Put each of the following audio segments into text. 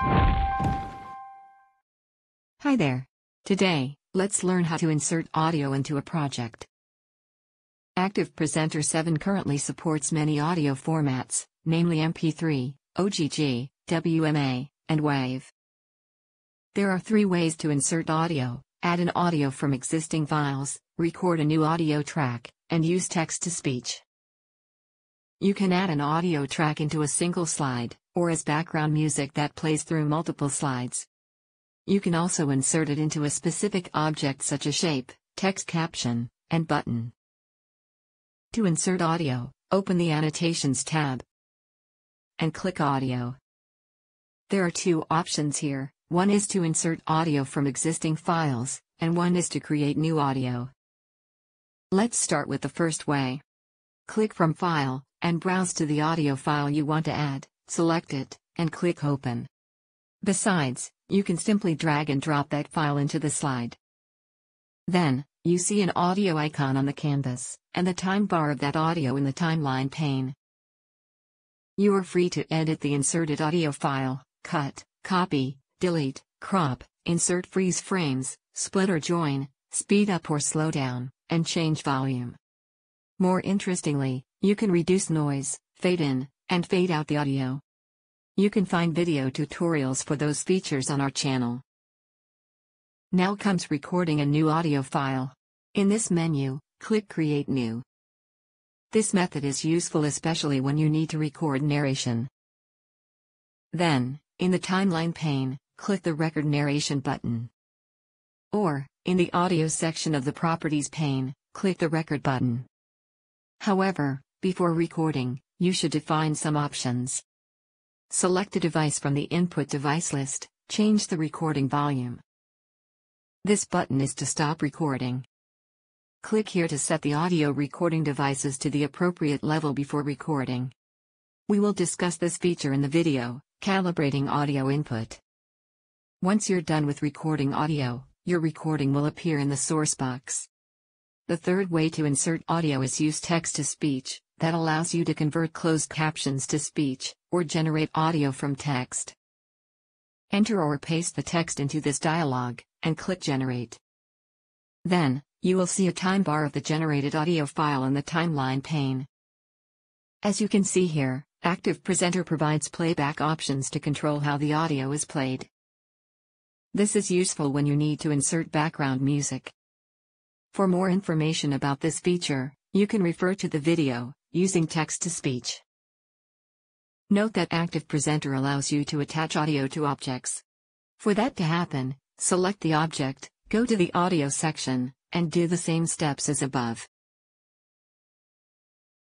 Hi there. Today, let's learn how to insert audio into a project. Active Presenter 7 currently supports many audio formats, namely MP3, OGG, WMA, and WAV. There are three ways to insert audio add an audio from existing files, record a new audio track, and use text to speech. You can add an audio track into a single slide, or as background music that plays through multiple slides. You can also insert it into a specific object such as shape, text caption, and button. To insert audio, open the Annotations tab and click Audio. There are two options here, one is to insert audio from existing files, and one is to create new audio. Let's start with the first way. Click from File, and browse to the audio file you want to add, select it, and click Open. Besides, you can simply drag and drop that file into the slide. Then, you see an audio icon on the canvas, and the time bar of that audio in the timeline pane. You are free to edit the inserted audio file, cut, copy, delete, crop, insert freeze frames, split or join, speed up or slow down, and change volume. More interestingly, you can reduce noise, fade in, and fade out the audio. You can find video tutorials for those features on our channel. Now comes recording a new audio file. In this menu, click Create New. This method is useful especially when you need to record narration. Then, in the timeline pane, click the Record Narration button. Or, in the Audio section of the Properties pane, click the Record button. However, before recording, you should define some options. Select a device from the input device list, change the recording volume. This button is to stop recording. Click here to set the audio recording devices to the appropriate level before recording. We will discuss this feature in the video, Calibrating Audio Input. Once you're done with recording audio, your recording will appear in the source box. The third way to insert audio is use text to speech, that allows you to convert closed captions to speech, or generate audio from text. Enter or paste the text into this dialog, and click Generate. Then, you will see a time bar of the generated audio file in the timeline pane. As you can see here, Active Presenter provides playback options to control how the audio is played. This is useful when you need to insert background music. For more information about this feature, you can refer to the video, using text-to-speech. Note that Active Presenter allows you to attach audio to objects. For that to happen, select the object, go to the Audio section, and do the same steps as above.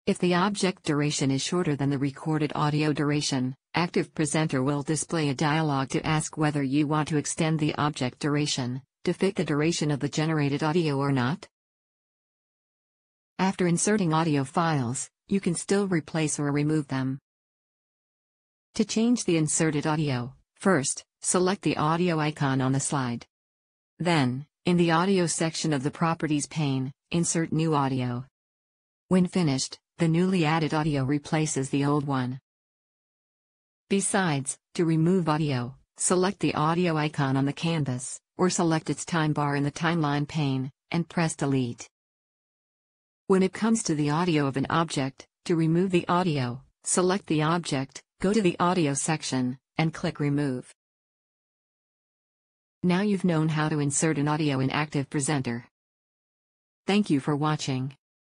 If the object duration is shorter than the recorded audio duration, Active Presenter will display a dialog to ask whether you want to extend the object duration to fit the duration of the generated audio or not. After inserting audio files, you can still replace or remove them. To change the inserted audio, first, select the audio icon on the slide. Then, in the Audio section of the Properties pane, insert New Audio. When finished, the newly added audio replaces the old one. Besides, to remove audio, select the audio icon on the canvas, or select its time bar in the timeline pane, and press Delete. When it comes to the audio of an object, to remove the audio, select the object, go to the Audio section, and click Remove. Now you've known how to insert an audio in Active Presenter. Thank you for watching.